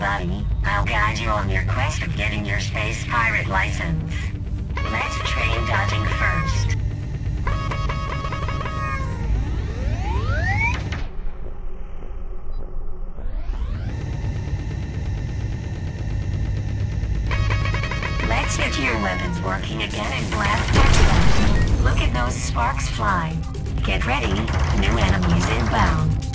I'll guide you on your quest of getting your space pirate license. Let's train dodging first. Let's get your weapons working again and blast them! Look at those sparks flying. Get ready, new enemies inbound.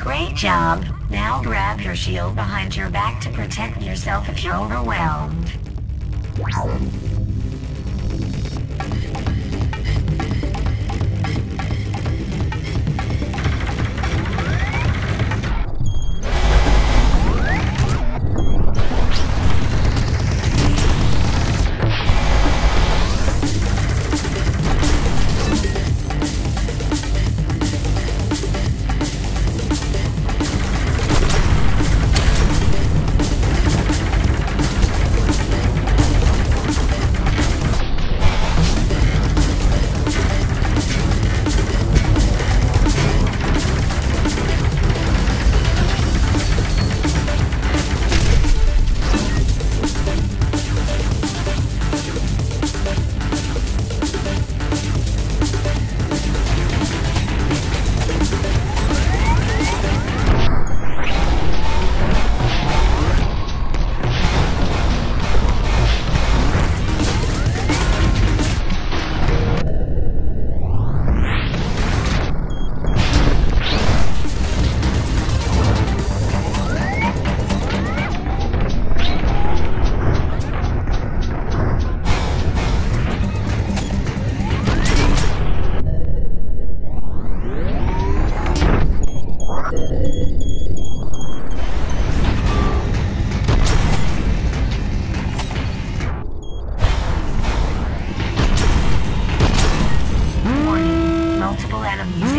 Great job. Now grab your shield behind your back to protect yourself if you're overwhelmed. enemy